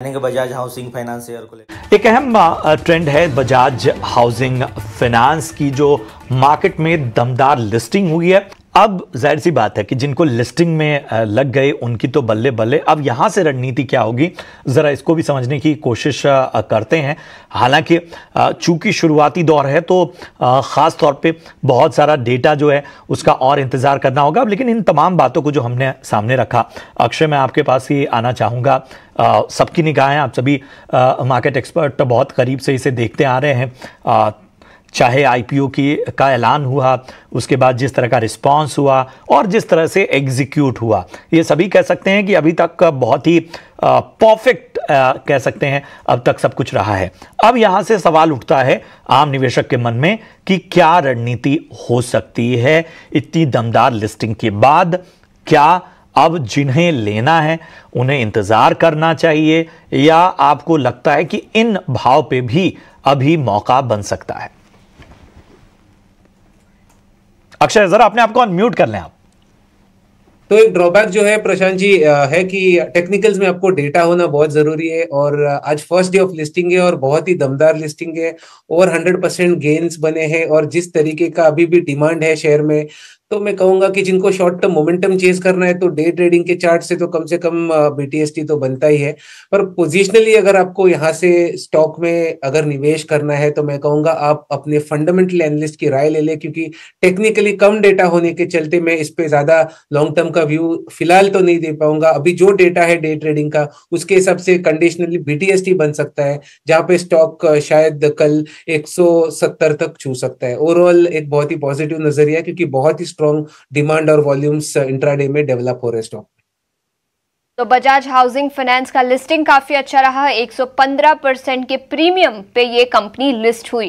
Bajaj housing finance share को लेकर। एक अहम ट्रेंड है बजाज हाउसिंग फाइनेंस की, जो मार्केट में दमदार लिस्टिंग हुई है। अब ज़ाहिर सी बात है कि जिनको लिस्टिंग में लग गए, उनकी तो बल्ले बल्ले। अब यहाँ से रणनीति क्या होगी? जरा इसको भी समझने की कोशिश करते हैं। हालाँकि चूँकि शुरुआती दौर है तो खास तौर पे बहुत सारा डेटा जो है, उसका और इंतज़ार करना होगा। लेकिन इन तमाम बातों को जो हमने सामने रखा, अक्षय, मैं आपके पास ही आना चाहूँगा। सबकी निगाहें, आप सभी मार्केट एक्सपर्ट बहुत करीब से इसे देखते आ रहे हैं। चाहे आईपीओ की, का ऐलान हुआ, उसके बाद जिस तरह का रिस्पांस हुआ और जिस तरह से एग्जीक्यूट हुआ। ये सभी कह सकते हैं कि अभी तक बहुत ही परफेक्ट कह सकते हैं, अब तक सब कुछ रहा है। अब यहाँ से सवाल उठता है आम निवेशक के मन में कि क्या रणनीति हो सकती है? इतनी दमदार लिस्टिंग के बाद क्या अब जिन्हें लेना है, उन्हें इंतज़ार करना चाहिए, या आपको लगता है कि इन भाव पे भी अभी मौका बन सकता है? अक्षय, जरा अपने आप अनम्यूट कर लें आप। तो एक ड्रॉबैक जो है, प्रशांत जी है कि टेक्निकल्स में आपको डेटा होना बहुत ज़रूरी है और आज फ़र्स्ट डे ऑफ़ लिस्टिंग है और बहुत ही दमदार लिस्टिंग है। ओवर हंड्रेड परसेंट गेन्स बने हैं और जिस तरीके का अभी भी डिमांड है शेयर में तो मैं कहूँगा कि जिनको शॉर्ट टर्म मोमेंटम चेज करना है तो डे ट्रेडिंग के चार्ट से तो कम से कम बीटीएसटी तो बनता ही है। पर पोजिशनली अगर आपको यहाँ से स्टॉक में अगर निवेश करना है तो मैं कहूँगा आप अपने फंडामेंटल एनालिस्ट की राय ले लें, क्योंकि टेक्निकली कम डेटा होने के चलते मैं इस पे ज़्यादा लॉन्ग टर्म का व्यू फ़िलहाल तो नहीं दे पाऊँगा। अभी जो डेटा है डे ट्रेडिंग का, उसके हिसाब से कंडीशनली बीटीएसटी बन सकता है, जहाँ पे स्टॉक शायद कल 170 तक छू सकता है। ओवरऑल एक बहुत ही पॉजिटिव नज़रिया क्योंकि बहुत ही स्ट्रॉन्ग डिमांड और वॉल्यूम्स इंट्राडे में डेवलप हो रहे स्टॉक तो बजाज हाउसिंग फाइनेंस का लिस्टिंग काफ़ी अच्छा रहा। 115 परसेंट के प्रीमियम पे ये कंपनी लिस्ट हुई।